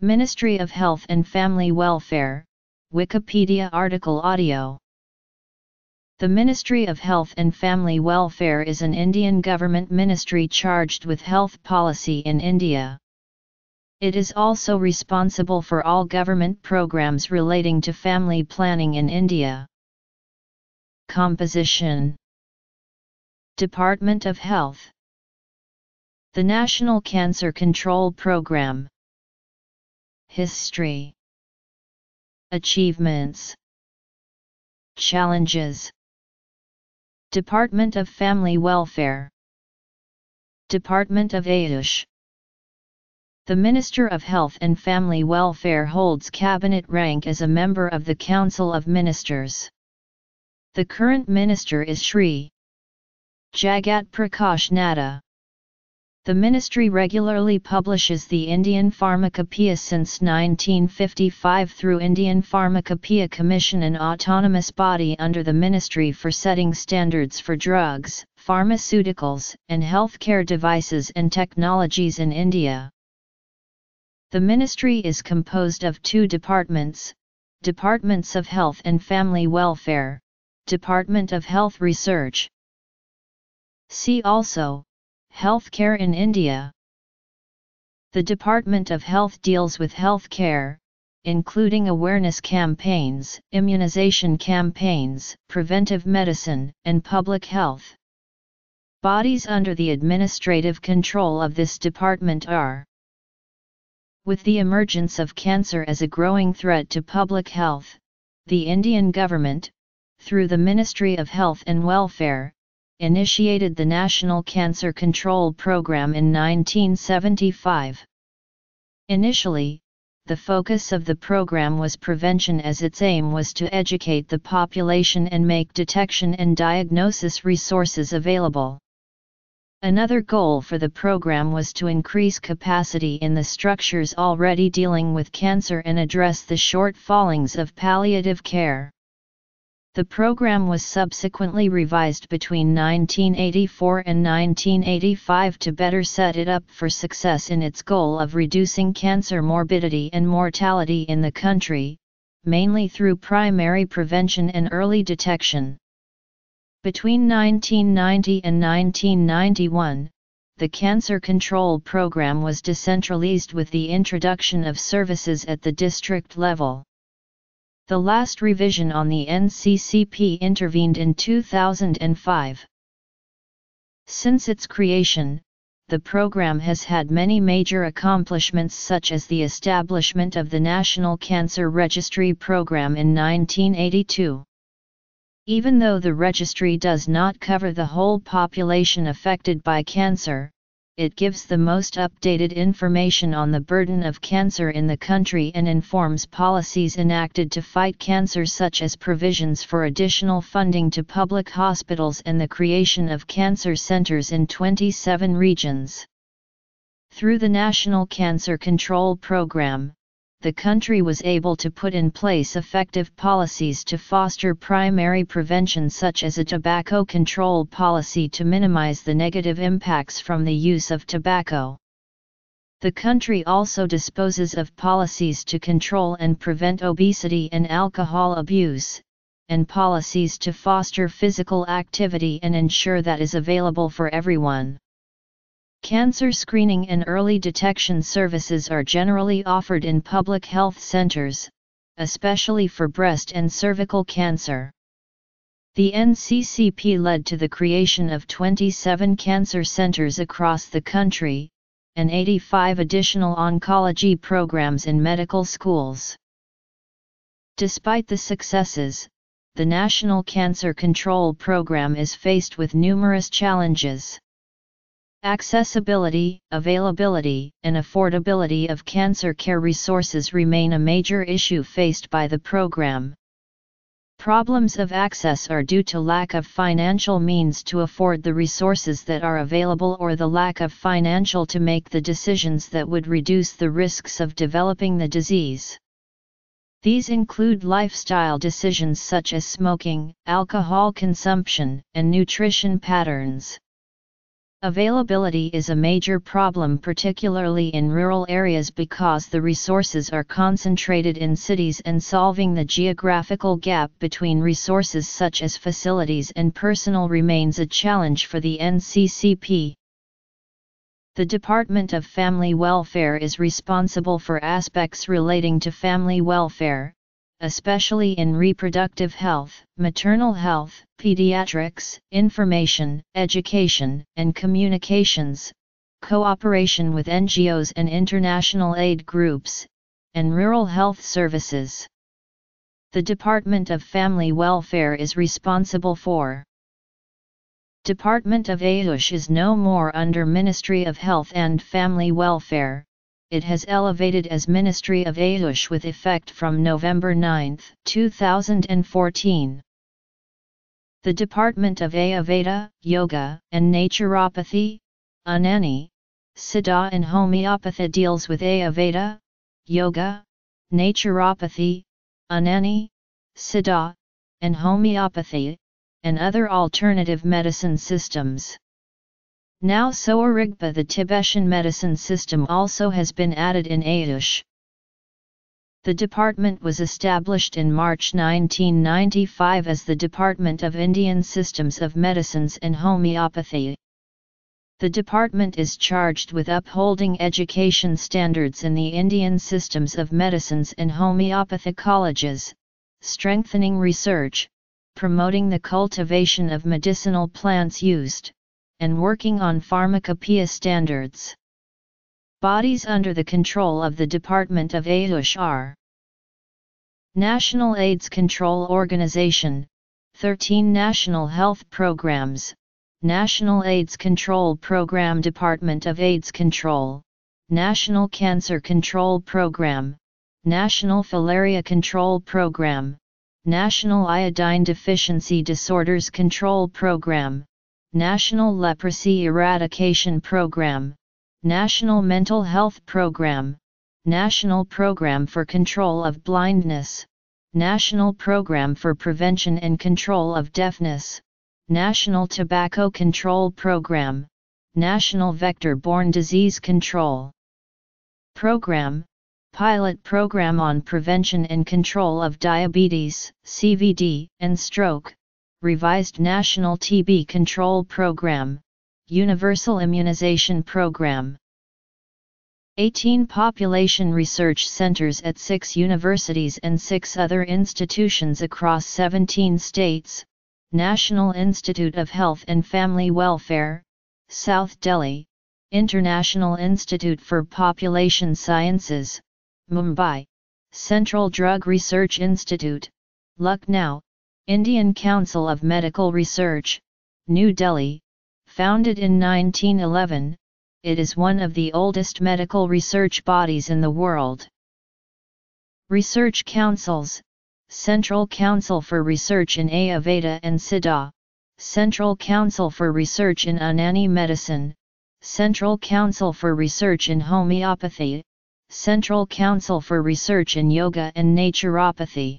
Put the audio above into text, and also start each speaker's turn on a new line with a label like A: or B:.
A: Ministry of Health and Family Welfare, Wikipedia article audio. The Ministry of Health and Family Welfare is an Indian government ministry charged with health policy in India. It is also responsible for all government programs relating to family planning in India. Composition Department of Health The National Cancer Control Program History Achievements Challenges Department of Family Welfare Department of Ayush The Minister of Health and Family Welfare holds cabinet rank as a member of the Council of Ministers. The current minister is Shri Jagat Prakash Nadda. The ministry regularly publishes the Indian Pharmacopoeia since 1955 through Indian Pharmacopoeia Commission an autonomous body under the ministry for setting standards for drugs, pharmaceuticals and healthcare devices and technologies in India. The ministry is composed of two departments, Departments of Health and Family Welfare, Department of Health Research. See also, Healthcare in India. The Department of Health deals with healthcare, including awareness campaigns, immunization campaigns, preventive medicine, and public health. Bodies under the administrative control of this department are With the emergence of cancer as a growing threat to public health, the Indian government, through the Ministry of Health and Welfare, initiated the National Cancer Control Program in 1975. Initially, the focus of the program was prevention as its aim was to educate the population and make detection and diagnosis resources available. Another goal for the program was to increase capacity in the structures already dealing with cancer and address the shortfallings of palliative care. The program was subsequently revised between 1984 and 1985 to better set it up for success in its goal of reducing cancer morbidity and mortality in the country, mainly through primary prevention and early detection. Between 1990 and 1991, the cancer control program was decentralized with the introduction of services at the district level. The last revision on the NCCP intervened in 2005. Since its creation, the program has had many major accomplishments such as the establishment of the National Cancer Registry Program in 1982. Even though the registry does not cover the whole population affected by cancer, it gives the most updated information on the burden of cancer in the country and informs policies enacted to fight cancer such as provisions for additional funding to public hospitals and the creation of cancer centers in 27 regions. Through the National Cancer Control Program, the country was able to put in place effective policies to foster primary prevention such as a tobacco control policy to minimize the negative impacts from the use of tobacco. The country also disposes of policies to control and prevent obesity and alcohol abuse, and policies to foster physical activity and ensure that is available for everyone. Cancer screening and early detection services are generally offered in public health centers, especially for breast and cervical cancer. The NCCP led to the creation of 27 cancer centers across the country, and 85 additional oncology programs in medical schools. Despite the successes, the National Cancer Control Program is faced with numerous challenges. Accessibility, availability, and affordability of cancer care resources remain a major issue faced by the program. Problems of access are due to lack of financial means to afford the resources that are available or the lack of financial to make the decisions that would reduce the risks of developing the disease. These include lifestyle decisions such as smoking, alcohol consumption, and nutrition patterns. Availability is a major problem particularly in rural areas because the resources are concentrated in cities and solving the geographical gap between resources such as facilities and personnel remains a challenge for the NCCP. The Department of Family Welfare is responsible for aspects relating to family welfare, especially in reproductive health, maternal health, pediatrics, information, education, and communications, cooperation with NGOs and international aid groups, and rural health services. The Department of Family Welfare is responsible for Department of AYUSH is no more under Ministry of Health and Family Welfare, it has elevated as Ministry of Ayush with effect from November 9, 2014. The Department of Ayurveda, Yoga, and Naturopathy, Unani, Siddha and Homeopathy deals with Ayurveda, Yoga, Naturopathy, Unani, Siddha, and Homeopathy, and other alternative medicine systems. Now Sowa-Rigpa the Tibetan medicine system also has been added in Ayush. The department was established in March 1995 as the Department of Indian Systems of Medicines and Homeopathy. The department is charged with upholding education standards in the Indian systems of medicines and homeopathic colleges, strengthening research, promoting the cultivation of medicinal plants used, and working on pharmacopoeia standards. Bodies under the control of the Department of AYUSH are National AIDS Control Organization, 13 National Health Programs, National AIDS Control Program Department of AIDS Control, National Cancer Control Program, National Filaria Control Program, National Iodine Deficiency Disorders Control Program, National Leprosy Eradication Program, National Mental Health Program, National Program for Control of Blindness, National Program for Prevention and Control of Deafness, National Tobacco Control Program, National Vector-Borne Disease Control Program, Pilot Program on Prevention and Control of Diabetes, CVD, and Stroke, Revised National TB Control Program, Universal Immunization Program. 18 population research centers at 6 universities and 6 other institutions across 17 states, National Institute of Health and Family Welfare, South Delhi, International Institute for Population Sciences, Mumbai, Central Drug Research Institute, Lucknow, Indian Council of Medical Research, New Delhi, founded in 1911, it is one of the oldest medical research bodies in the world. Research Councils Central Council for Research in Ayurveda and Siddha, Central Council for Research in Unani Medicine, Central Council for Research in Homeopathy, Central Council for Research in Yoga and Naturopathy.